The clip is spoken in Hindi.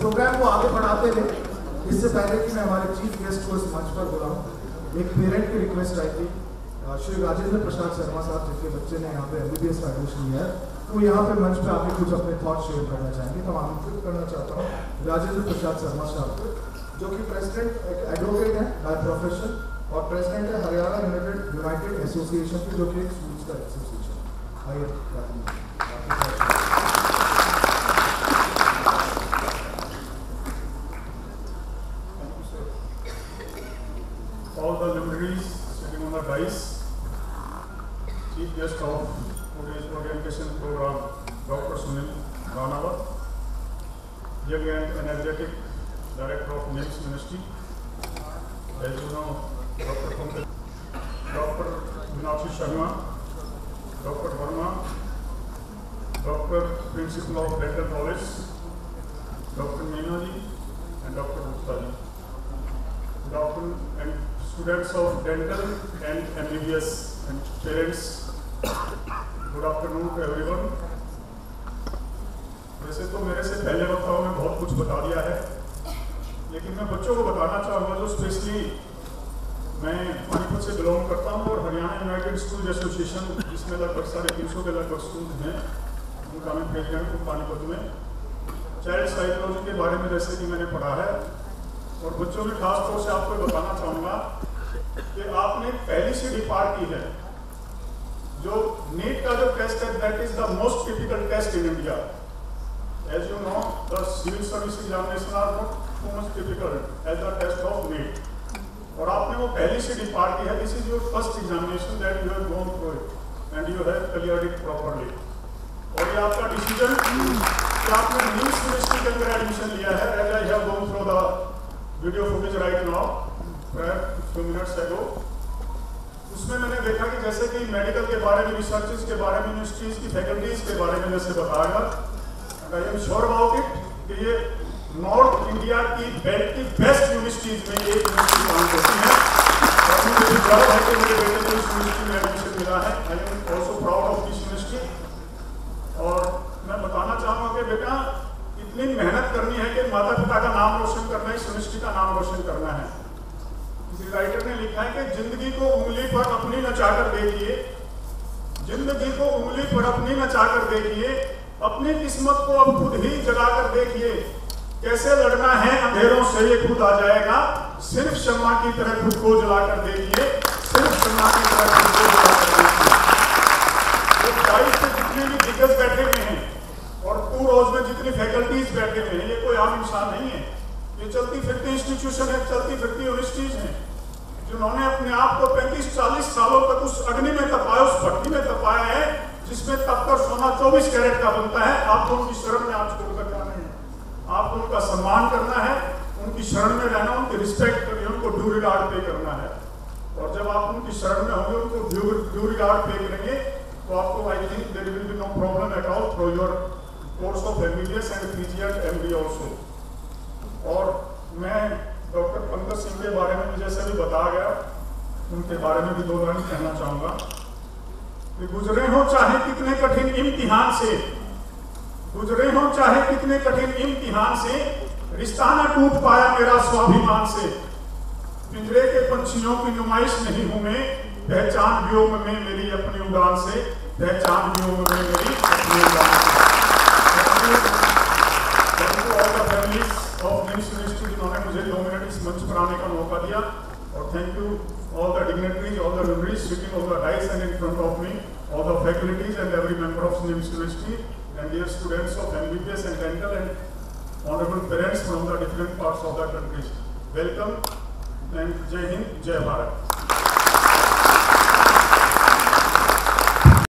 प्रोग्राम को आगे बढ़ाते रहे इससे पहले कि मैं हमारे चीफ गेस्ट को इस मंच पर बुलाऊं, एक पेरेंट की रिक्वेस्ट आई थी। श्री राजेंद्र प्रसाद शर्मा साहब, जिनके बच्चे ने यहाँ पे एमबीबीएस का एडमिशन लिया है तो यहाँ पे मंच पे आके कुछ अपने थॉट शेयर करना चाहेंगे। तो मैं आमंत्रित करना चाहता हूँ राजेंद्र प्रसाद शर्मा साहब को, जो कि प्रेसिडेंट एक एडवोकेट है बाय प्रोफेशन और प्रेसिडेंट है हरियाणा यूनाइटेड यूनाइटेड एसोसिएशन की, जो कि एक स्कूल्स का एसोसिएशन आइए chief guest of today's orientation program, Dr. Sunil Ranawat, young and energetic director of NIMS Ministry. As you know, Dr. Pankaj, Dr. Meenakshi Sharma, Dr. Verma, Dr. Principal of Dental College, Dr. Meena ji, and Dr. Gupta ji. Doctor and students of dental and MBBS and parents. Good afternoon to everyone. वैसे तो मेरे से पहले वक्ताओं ने बहुत कुछ बता दिया है, लेकिन मैं बच्चों को बताना चाहूँगा जो स्पेशली मैं पानीपत से बिलोंग करता हूँ और हरियाणा यूनाइटेड स्कूल एसोसिएशन जिसमें लगभग साढ़े तीन सौ के लगभग स्कूल हैं, उनका मैं प्रेसिडेंट हूँ पानीपत में चाइल्ड साइकोलॉजी के बारे में जैसे कि मैंने पढ़ा है, और बच्चों में खासतौर से आपको बताना चाहूँगा कि आपने पहली सीढ़ी पार की है जो नीट का जो टेस्ट है that is the most typical test in India as you know the civil service examination are not too much typical as the test of NEET और आपने वो पहली सीढ़ी पार की है this is your first examination that you have gone through it and you have cleared it properly और ये आपका डिसीज़न कि आपने न्यूज़ मिनिस्ट्री के अंदर एडमिशन लिया है as I have gone through the video footage right now few minutes ago उसमें मैंने देखा कि जैसे कि मेडिकल के बारे में रिसर्चेस के बारे में यूनिवर्सिटीज की फैकल्टीज के बारे में जैसे बताया I am sure about it कि ये नॉर्थ इंडिया की बेल्ट की बेस्ट यूनिवर्सिटीज में ये यूनिवर्सिटी काम करती है। और मुझे भी गर्व है कि मेरे बेटे को इस यूनिवर्सिटी में एडमिशन मिला है। I am also proud of this university और मैं बताना चाहूँगा कि बेटा, इतनी मेहनत करनी है कि माता पिता का नाम रोशन करना है यूनिवर्सिटी का नाम रोशन करना है। राइटर ने लिखा है कि ज़िंदगी नचाकर देखिए। ज़िंदगी को उंगली पर अपनी नचाकर देखिए। अपनी किस्मत को अब खुद ही जगाकर देखिए। कैसे लड़ना है अंधेरों से ये खुद आ जाएगा। सिर्फ़ शर्मा की तरह खुद को जलाकर देखिए। सिर्फ़ शर्मा की तरह खुद को जलाकर देखिए। से जितने भी दिग्गज बैठे हुए हैं और टू रोज में जितनी फैकल्टीज बैठे हुए हैं, ये कोई आम इंसान नहीं है। ये चलती फिरती इंस्टीट्यूशन है, चलती फिरती यूनिवर्सिटीज हैं। जिन्होंने अपने आप को 35-40 सालों तक उस अग्नि में तपाया, उस भट्टी में तपाया है, जिसमें तपकर सोना 24 कैरेट का बनता है। आपको उनकी शरण में आज छोड़कर जाना है। आपको उनका सम्मान करना है, उनकी शरण में रहना, उनकी रिस्पेक्ट करनी उनको ड्यू रिगार्ड पे करना है। और जब आप उनकी शरण में होंगे, उनको ड्यू रिगार्ड पे करेंगे तो आपको I think there will be no problem at all through your course of MBBS and PG and MB also और मैं डॉक्टर पंकज सिंह के बारे में जैसे भी बताया गया। उनके बारे में भी दो लाइन कहना चाहूँगा। कि गुजरे हो चाहे कितने कठिन इम्तिहान से, गुजरे हो चाहे कितने कठिन इम्तिहान से, रिश्ता न टूट पाया मेरा स्वाभिमान से। पिंजरे के पंछियों की नुमाइश नहीं हूँ मैं, पहचान व्योम में मेरी अपनी उड़ान से, पहचान व्योम में मेरी अपनी उड़ान से। Of NIMS University स्वच्छ कराने का मौका दिया और thank you all the dignitaries all the memories sitting of the dais and in front of me all the faculties and every member of senior university and their students of MBBS and dental and honourable parents from the different parts of the countries welcome and जय हिंद जय भारत